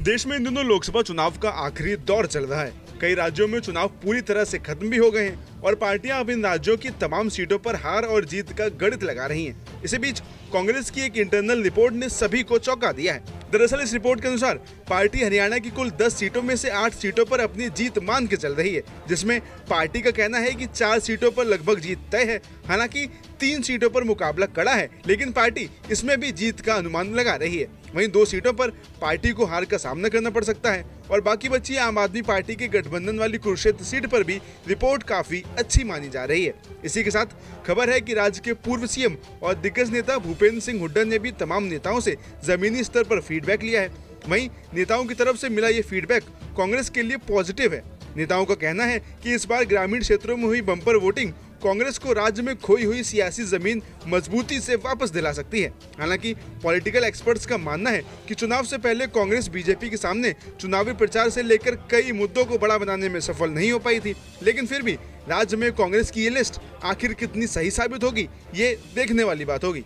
देश में इन दिनों लोकसभा चुनाव का आखिरी दौर चल रहा है। कई राज्यों में चुनाव पूरी तरह से खत्म भी हो गए हैं। और पार्टियाँ अब इन राज्यों की तमाम सीटों पर हार और जीत का गणित लगा रही हैं। इसी बीच, कांग्रेस की एक इंटरनल रिपोर्ट ने सभी को चौंका दिया है। दरअसल, इस रिपोर्ट के अनुसार, पार्टी हरियाणा की कुल 10 सीटों में से 8 सीटों पर अपनी जीत मान के चल रही है, जिसमें पार्टी का कहना है कि चार सीटों पर लगभग जीत तय है। हालाँकि, तीन सीटों पर मुकाबला कड़ा है, लेकिन पार्टी इसमें भी जीत का अनुमान लगा रही है। वहीं दो सीटों पर पार्टी को हार का सामना करना पड़ सकता है। और बाकी बची आम आदमी पार्टी के गठबंधन वाली कुरुक्षेत्र सीट पर भी रिपोर्ट काफ़ी अच्छी मानी जा रही है। इसी के साथ खबर है कि राज्य के पूर्व सीएम और दिग्गज नेता भूपेंद्र सिंह हुड्डा ने भी तमाम नेताओं से जमीनी स्तर पर फीडबैक लिया है। वहीं नेताओं की तरफ़ से मिला ये फीडबैक कांग्रेस के लिए पॉजिटिव है। नेताओं का कहना है कि इस बार ग्रामीण क्षेत्रों में हुई बम्पर वोटिंग कांग्रेस को राज्य में खोई हुई सियासी ज़मीन मजबूती से वापस दिला सकती है। हालाँकि पॉलिटिकल एक्सपर्ट्स का मानना है कि चुनाव से पहले कांग्रेस बीजेपी के सामने चुनावी प्रचार से लेकर कई मुद्दों को बड़ा बनाने में सफल नहीं हो पाई थी। लेकिन फिर भी राज्य में कांग्रेस की ये लिस्ट आखिर कितनी सही साबित होगी, ये देखने वाली बात होगी।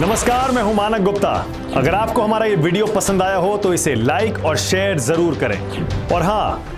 नमस्कार, मैं हूँ मानक गुप्ता। अगर आपको हमारा ये वीडियो पसंद आया हो तो इसे लाइक और शेयर ज़रूर करें। और हाँ